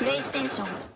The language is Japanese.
プレイステーション。